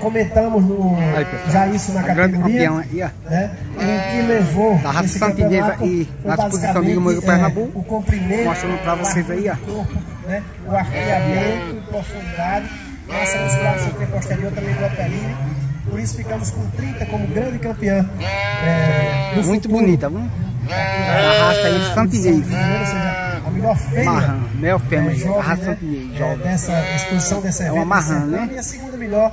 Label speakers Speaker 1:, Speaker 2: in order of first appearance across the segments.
Speaker 1: Comentamos no, já isso na
Speaker 2: A
Speaker 1: categoria.
Speaker 2: campeã aí, ó.
Speaker 1: né? O que levou
Speaker 2: Da Santinesa
Speaker 1: campeonato
Speaker 2: e na disposição de Limoeiro,
Speaker 1: basicamente,
Speaker 2: Pernambuco.
Speaker 1: é, o comprimento,
Speaker 2: Mostrando pra vocês aí, ó.
Speaker 1: o corpo, né? o arqueamento, profundidade, massa muscular do setor posterior também do Apeline. Por isso ficamos com 30 como grande campeã. é,
Speaker 2: Muito
Speaker 1: futuro.
Speaker 2: bonita, viu? A raça aí,
Speaker 1: a melhor fêmea.
Speaker 2: Marrã, mel fêmea,
Speaker 1: é, jovem,
Speaker 2: a raça
Speaker 1: né?
Speaker 2: Santinês,
Speaker 1: É, dessa exposição dessa
Speaker 2: É uma marrã, né?
Speaker 1: E a segunda melhor.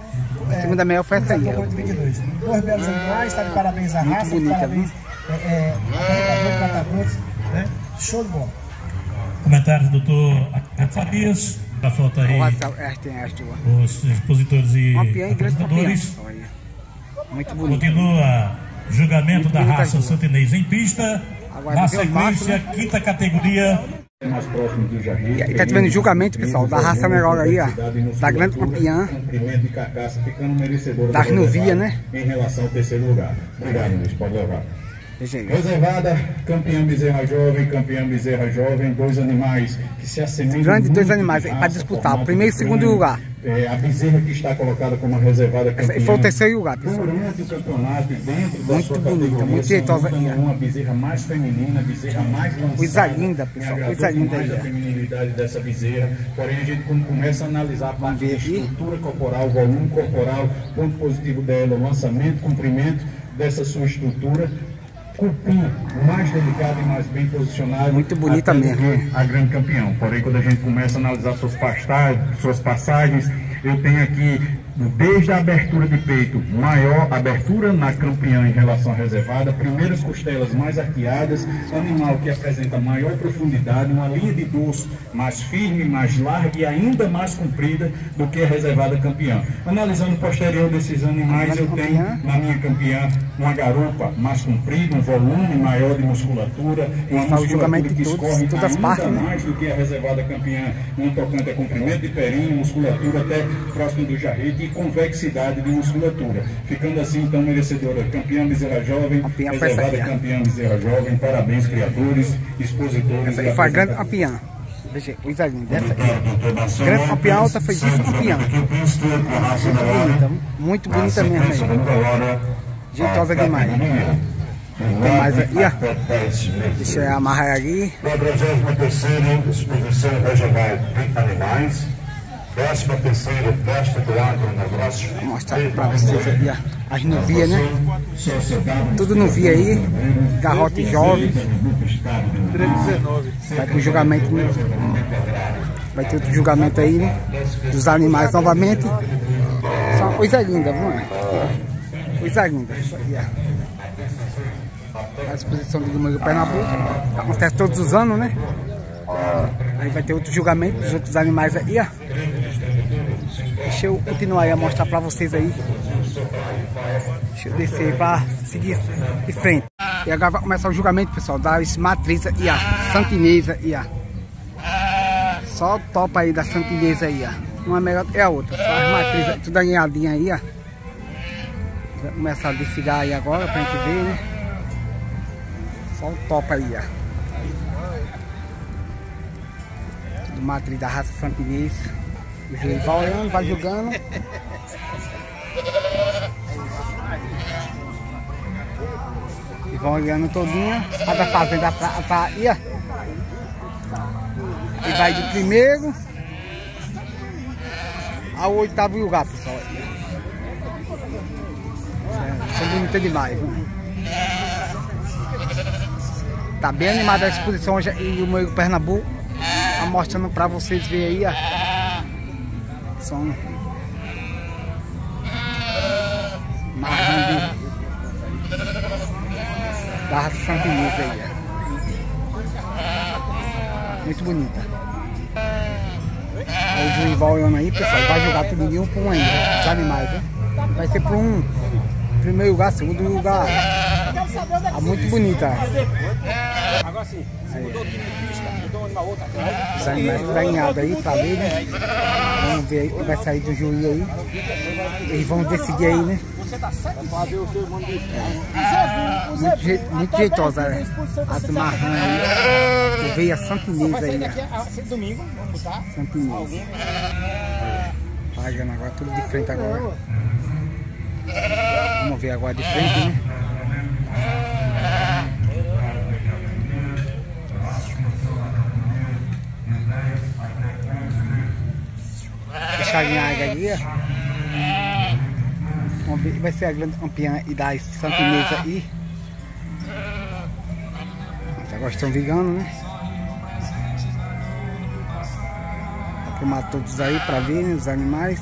Speaker 2: A segunda melhor foi essa aí, ó.
Speaker 1: 22. Dois belos animais, tá de parabéns à
Speaker 2: Muito
Speaker 1: raça,
Speaker 2: bonita,
Speaker 1: parabéns é, é, catadores, né? Show de bola.
Speaker 3: Comentários do doutor Arthur Farias, da foto aí, os expositores e apresentadores.
Speaker 2: Muito bonita.
Speaker 3: Continua julgamento
Speaker 2: Muito
Speaker 3: da raça santinês em pista.
Speaker 2: Aguarda
Speaker 3: Na
Speaker 2: passo,
Speaker 3: sequência,
Speaker 2: né?
Speaker 3: quinta categoria.
Speaker 4: Mais próximo do Jardim.
Speaker 2: E aí tá julgamento, pessoal, da raça melhor aí, ó. Da grande campeã.
Speaker 4: Comprimento e carcaça ficando merecedora
Speaker 2: Das
Speaker 4: do
Speaker 2: novias,
Speaker 4: reservado
Speaker 2: né?
Speaker 4: Em relação ao terceiro lugar. Obrigado, Luiz. Pode levar. Reservada, campeã bezerra jovem, campeã bezerra jovem, dois animais que se assemelham.
Speaker 2: Grandes dois animais
Speaker 4: raça,
Speaker 2: disputar, primeiro e segundo lugar.
Speaker 4: É, a bezerra que está colocada como reservada campeã.
Speaker 2: foi o terceiro lugar, pessoal.
Speaker 4: Durante o campeonato e dentro da
Speaker 2: Muito
Speaker 4: sua
Speaker 2: bonita,
Speaker 4: categoria,
Speaker 2: muito jeitosa
Speaker 4: dúvida
Speaker 2: aqui, ó.
Speaker 4: nenhuma, a bezerra mais feminina, bezerra mais lançada.
Speaker 2: Coisa linda, pessoal, coisa linda aí,
Speaker 4: a feminilidade dessa bezerra. Porém, a gente quando começa a analisar a parte
Speaker 2: aqui.
Speaker 4: estrutura corporal, volume corporal, ponto positivo dela, lançamento, comprimento dessa sua estrutura, cupim mais delicado e mais bem posicionado.
Speaker 2: Muito bonita mesmo,
Speaker 4: A grande campeão. Porém, quando a gente começa a analisar suas pastagens, suas passagens, eu tenho aqui desde a abertura de peito, maior abertura na campeã em relação à reservada, primeiras costelas mais arqueadas, animal que apresenta maior profundidade, uma linha de dorso mais firme, mais larga e ainda mais comprida do que a reservada campeã. Analisando o posterior desses animais, eu tenho na minha campeã uma garupa mais comprida, um volume maior de musculatura, uma musculatura que escorre
Speaker 2: todas
Speaker 4: ainda
Speaker 2: partes, né?
Speaker 4: mais do que a reservada campeã, um tocante a comprimento de perinho, musculatura até próximo do jarrete e convexidade de musculatura. Ficando assim, então, merecedora campeã bezerra jovem,
Speaker 2: Campeã
Speaker 4: reservada
Speaker 2: aqui,
Speaker 4: campeã bezerra jovem, parabéns criadores, expositores.
Speaker 2: Essa aí foi a grande campeã. Veja coisa linda. Essa aqui. Grande campeã, outra foi vice-campeã. Muito bonita, muito bonita mesmo aí. Jeitosa demais. Tem mais aí, ó. Deixa eu amarrar ali.
Speaker 5: 43ª Exposição Regional de Animais, 13ª Festa do Negócio,
Speaker 2: Vou mostrar pra vocês aqui. As novias, né? Tudo novia aí. Garrote jovem. Vai pro julgamento. né? Vai ter outro julgamento aí, né? Dos animais novamente. É uma coisa linda, viu? mano? Coisa linda. Isso aí, ó. A exposição do Guilherme do Pernambuco. Acontece todos os anos, né? Aí vai ter outro julgamento dos outros animais aí, ó. Deixa eu continuar a mostrar pra vocês aí. Deixa eu descer pra seguir de frente. E agora vai começar o julgamento, pessoal, da matriz aí, ó. Santinesa aí, ó. Só topa aí da Santinesa aí, ó. Uma melhor que a outra. Só as matrizes tudo alinhadinha aí, ó. Vai começar a desfilar aí agora pra gente ver, né? Só o topa aí, ó. Tudo matriz da raça Santinesa. Juiz vai olhando, vai julgando. E vão olhando todinho. A da fazenda pra, pra ó. E vai de primeiro ao oitavo lugar, pessoal. Isso é bonita demais, viu? Tá bem animada a exposição hoje e o meu Pernambuco. Tá mostrando pra vocês verem aí, ó. São marrando da raça santinesa aí, ó. Muito bonita. Aí o juiz vai olhando aí, pessoal, vai jogar tudo de um por um aí, ó, os animais, né? Vai ser por um primeiro lugar, segundo lugar. Ah, muito bonita.
Speaker 6: Agora sim, você mudou de pista, mudou uma outra.
Speaker 2: Os animais ganhados aí pra ver, né? Vamos ver aí o que vai sair do juiz aí. Eles vão decidir aí, né?
Speaker 6: Você tá certo fazer o seu
Speaker 2: Muito, je- muito jeitosa, né? As marrãs aí. Tu veio a
Speaker 6: Vai sair
Speaker 2: aí,
Speaker 6: a, domingo, vamos botar.
Speaker 2: Santinesa. Pagando agora tudo de frente agora. Vamos ver agora de frente, né? Fechadinha a ó. Vamos ver, vai ser a grande campeã e das Santa Inês aí. Agora estão ligando, né? Vou filmar todos aí pra ver né, os animais.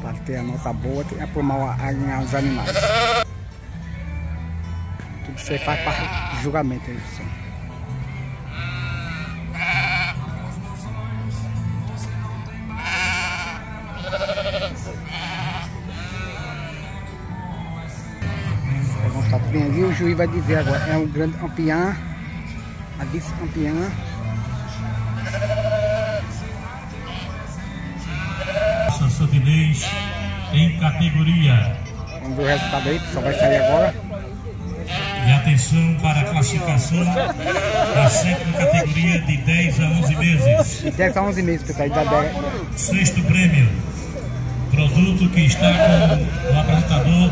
Speaker 2: Para ter a nota boa, tem que aprumar os animais. Aí faz parte do julgamento aí, pessoal. Vamos estar bem ali, o juiz vai dizer agora, é um grande campeão, a vice-campeã.
Speaker 3: Santinês em categoria.
Speaker 2: Vamos ver o resultado aí, pessoal, vai sair agora.
Speaker 3: E atenção para a classificação da sétima categoria de 10 a 11 meses.
Speaker 2: De 10 a 11 meses, pessoal, da 10.
Speaker 3: Sexto prêmio. Produto que está com o apresentador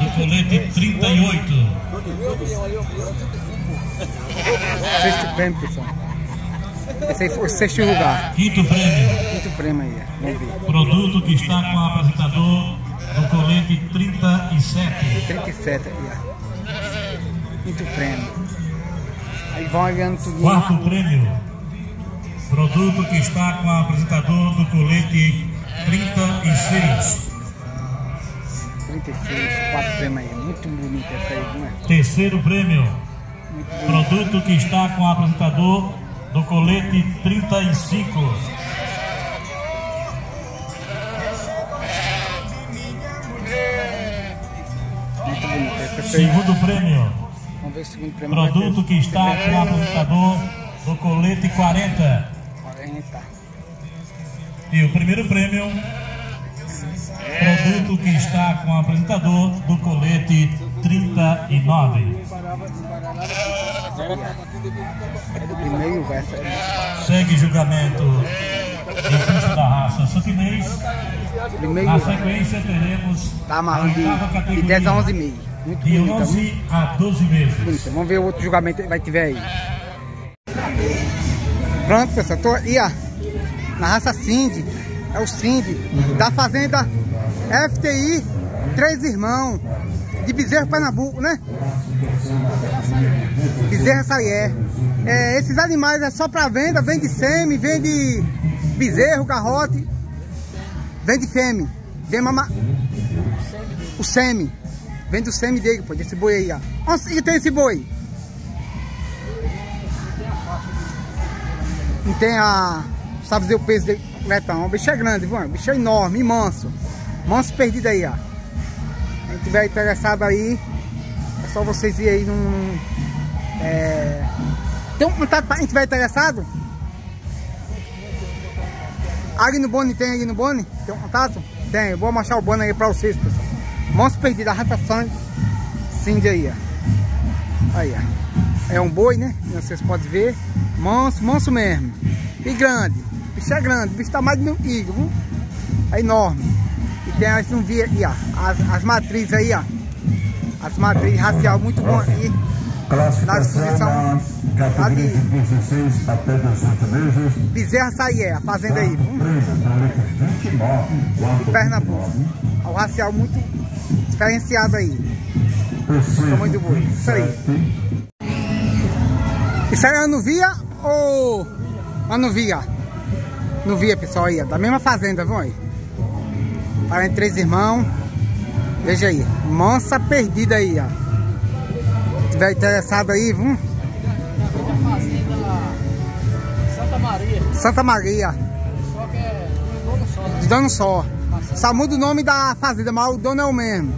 Speaker 3: do colete 38.
Speaker 2: Sexto prêmio, pessoal. Esse aí foi o sexto lugar.
Speaker 3: Quinto prêmio.
Speaker 2: Quinto prêmio aí, ó. vamos ver.
Speaker 3: Produto que está com o apresentador do colete 37.
Speaker 2: 37 aí, ó. Quinto prêmio. Aí vão olhando tudo.
Speaker 3: Quarto prêmio. Produto que está com o apresentador do colete 36.
Speaker 2: 36, quatro prêmios aí. Muito bonito essa aí, não é?
Speaker 3: Terceiro prêmio. Produto que está com o apresentador do colete 35.
Speaker 2: Muito bonito. Essa aí.
Speaker 3: Segundo prêmio.
Speaker 2: Vamos ver o segundo prêmio.
Speaker 3: Produto que está com o apresentador do colete 40.
Speaker 2: 40.
Speaker 3: E o primeiro prêmio. Produto que está com o apresentador do colete 39.
Speaker 2: É.
Speaker 3: Segue julgamento raça santinês.
Speaker 2: Primeiro
Speaker 3: Na sequência teremos
Speaker 2: Tá
Speaker 3: a
Speaker 2: amarrando
Speaker 3: oitava
Speaker 2: de, de 10 a 11 meio. Muito
Speaker 3: de
Speaker 2: bonita. Muito
Speaker 3: 11 a 12 meses.
Speaker 2: bonita. Vamos ver o outro julgamento que vai tiver aí. Pronto, pessoal. Tô aí, ó. Na raça Cindy. É o Cindy. Da fazenda FTI. Três irmãos. De Bezerro, Pernambuco, né? Bezerra Saié. É, esses animais é só para venda, vende semi, vende bezerro, garrote, vende fêmea, vende mama... o semi, vende o semi dele, pô, desse boi aí, ó. Onde tem esse boi? Não tem a... sabe dizer o peso dele, letão, o bicho é grande, viu? O bicho é enorme, manso, manso perdido aí, ó. Quem tiver interessado aí, é só vocês irem aí num... É... Tem um contato pra quem tiver interessado? Ali no Boni tem ali no Boni? Tem um contato? Tem, eu vou mostrar o Boni aí pra vocês, pessoal. Monstro perdido, a raça Santos Cindy aí, ó. Aí, ó. É um boi, né? Vocês podem ver. Manso, manso mesmo. E grande. O bicho é grande, o bicho tá mais do meu viu? É enorme. E tem as não vi aí, ó. As, as matrizes aí, ó. As matrizes racial muito bom aqui.
Speaker 5: Classificação na categoria de 16 até 18 meses.
Speaker 2: Bezerra Saié, a fazenda aí,
Speaker 5: colete 29, quatro,
Speaker 2: Pernambuco. É um racial muito diferenciado aí. Tamanho do boi. Isso aí. Isso aí é anuvia ou anuvia? Anuvia, pessoal, aí. Da mesma fazenda, viu aí? Parente três irmãos. Veja aí. Mansa perdida aí, ó. Se tiver interessado aí, viu?
Speaker 6: Santa Maria. só que é dono só. né?
Speaker 2: Dono só. Só muda o nome da fazenda, mas o dono é o mesmo.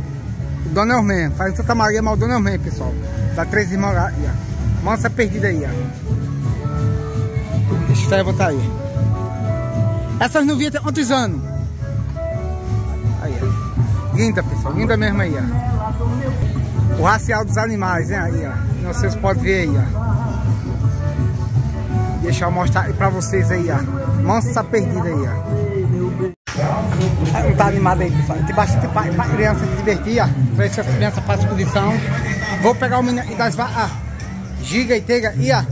Speaker 2: O dono é o mesmo. Faz Santa Maria, mas o dono é o mesmo, pessoal. Dá três ó. Mansa perdida aí, ó. Deixa eu botar aí. Essas novinhas tem quantos anos? Aí, ó. Linda, pessoal. Linda mesmo aí, ó. O racial dos animais, né? Aí, ó. Vocês podem ver aí, ó. Deixa eu mostrar pra vocês aí, ó. Mansa perdida aí, ó. Não tá animado aí, pessoal. Tem bastante pra, pra criança se divertir, ó. Pra essas crianças para exposição. Vou pegar o menino das vacas giga inteira aí, ó.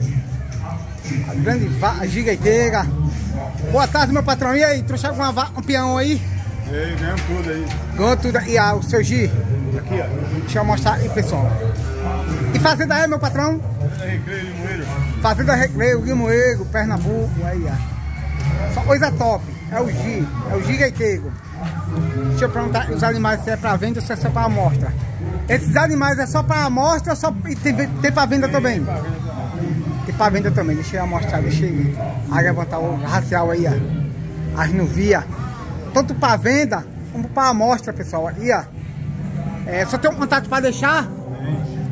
Speaker 2: A grande vaca giga inteira. Boa tarde, meu patrão. E aí, trouxe alguma vaca, um peão aí?
Speaker 7: E aí, ganhamos tudo aí.
Speaker 2: Ganhou tudo aí, ó. O seu Gi.
Speaker 7: Aqui, ó.
Speaker 2: Deixa eu mostrar aí, pessoal. E fazenda aí, meu patrão?
Speaker 7: Recreio Limoeiro.
Speaker 2: Fazenda Recreio, Limoeiro, Pernambuco, aí, ó. Só coisa top. É o Gi, é o gigaiteiro. Deixa eu perguntar os animais se é pra venda ou se é só pra amostra. Esses animais é só pra amostra ou só tem, tem pra venda também? Tem pra venda também, deixa eu mostrar, deixa eu a levantar o racial aí, ó. As nuvias. Tanto pra venda como pra amostra, pessoal. Aí, ó. É, só tem um contato pra deixar?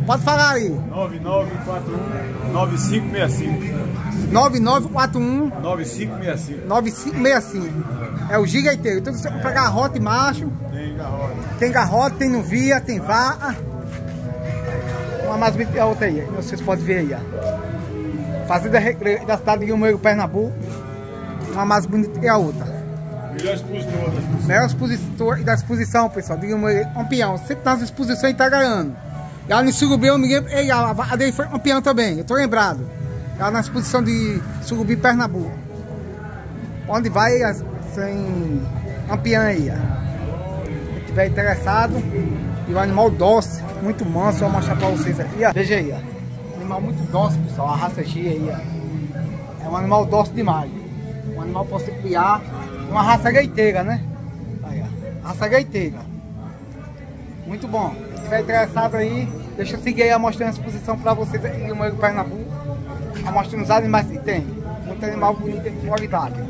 Speaker 2: Pode falar aí.
Speaker 7: 9941 9565.
Speaker 2: 9941
Speaker 7: 9565.
Speaker 2: 9565. É o gigaiteiro. Então você pega garrote macho.
Speaker 7: Tem garrote.
Speaker 2: Tem garrote, tem nuvia, tem vaca. Uma mais bonita a outra aí. Vocês podem ver aí, ó. Fazenda Recreio da cidade de Guilherme, Pernambuco. Uma mais bonita e a outra.
Speaker 7: Melhor expositor da exposição.
Speaker 2: Melhor expositor da exposição, pessoal. Guilherme, um peão. Sempre nas exposições tá ganhando. E lá no Surubi eu me lembro. E a, a dele foi um peão também. Eu tô lembrado. Lá na exposição de Surubi, Pernambuco. Onde vai sem campeão aí. Se tiver interessado, e o animal dócil, muito manso, eu vou mostrar pra vocês aqui, ó. Veja aí, ó. Animal muito dócil, pessoal, a raça G aí, ó. É um animal dócil demais. Um animal pra você criar, uma raça gaiteira, né? Aí, ó. Raça gaiteira. Muito bom. Se tiver interessado aí, deixa eu seguir aí mostrando a exposição pra vocês aí no Moego Pernambuco. Mostrando os animais que tem. Muito animal bonito e de qualidade.